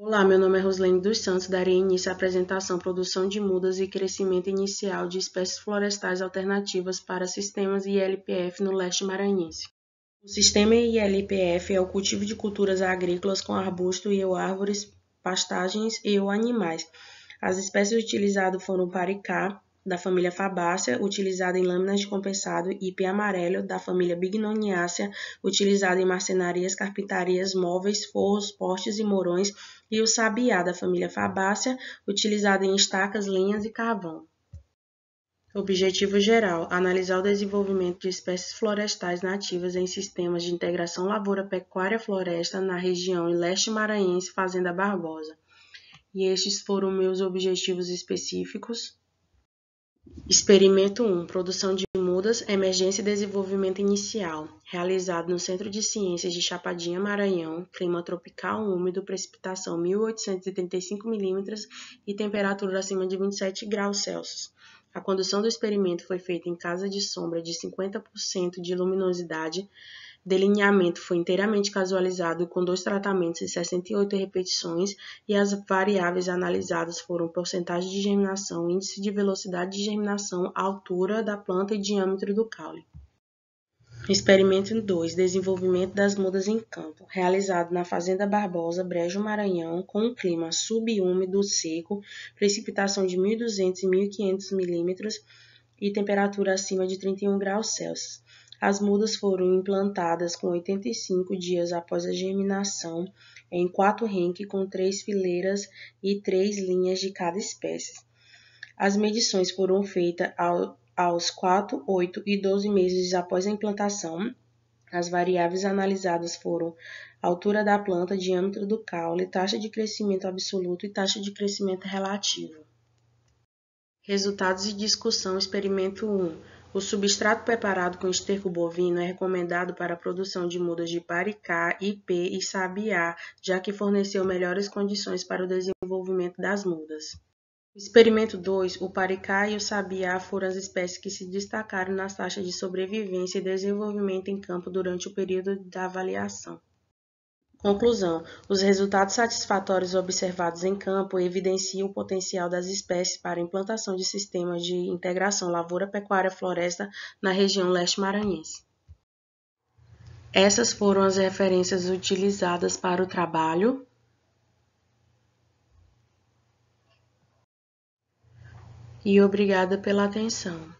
Olá, meu nome é Roslene dos Santos. Darei início à apresentação Produção de mudas e crescimento inicial de espécies florestais alternativas para sistemas ILPF no leste maranhense. O sistema ILPF é o cultivo de culturas agrícolas com arbusto e ou árvores, pastagens e ou animais. As espécies utilizadas foram paricá, da família Fabácea, utilizada em lâminas de compensado, IP amarelo, da família Bignoniacea, utilizada em marcenarias, carpintarias, móveis, forros, postes e morões, e o sabiá, da família Fabácea, utilizado em estacas, lenhas e carvão. Objetivo geral: analisar o desenvolvimento de espécies florestais nativas em sistemas de integração lavoura-pecuária-floresta na região leste maranhense Fazenda Barbosa. E estes foram meus objetivos específicos. Experimento 1: Produção de mudas, emergência e desenvolvimento inicial, realizado no Centro de Ciências de Chapadinha, Maranhão, clima tropical úmido, precipitação 1835 mm e temperatura acima de 27 graus Celsius. A condução do experimento foi feita em casa de sombra de 50% de luminosidade, delineamento foi inteiramente casualizado com dois tratamentos e 68 repetições e as variáveis analisadas foram porcentagem de germinação, índice de velocidade de germinação, altura da planta e diâmetro do caule. Experimento 2. Desenvolvimento das mudas em campo, realizado na Fazenda Barbosa, Brejo Maranhão, com um clima subúmido seco, precipitação de 1.200 e 1.500 milímetros e temperatura acima de 31 graus Celsius. As mudas foram implantadas com 85 dias após a germinação em quatro renques com três fileiras e três linhas de cada espécie. As medições foram feitas ao, aos 4, 8 e 12 meses após a implantação. As variáveis analisadas foram altura da planta, diâmetro do caule, taxa de crescimento absoluto e taxa de crescimento relativo. Resultados de discussão experimento 1 o substrato preparado com esterco bovino é recomendado para a produção de mudas de paricá, ipê e sabiá, já que forneceu melhores condições para o desenvolvimento das mudas. Experimento 2, o paricá e o sabiá foram as espécies que se destacaram nas taxas de sobrevivência e desenvolvimento em campo durante o período da avaliação. Conclusão: os resultados satisfatórios observados em campo evidenciam o potencial das espécies para implantação de sistemas de integração lavoura-pecuária-floresta na região leste maranhense. Essas foram as referências utilizadas para o trabalho. E obrigada pela atenção.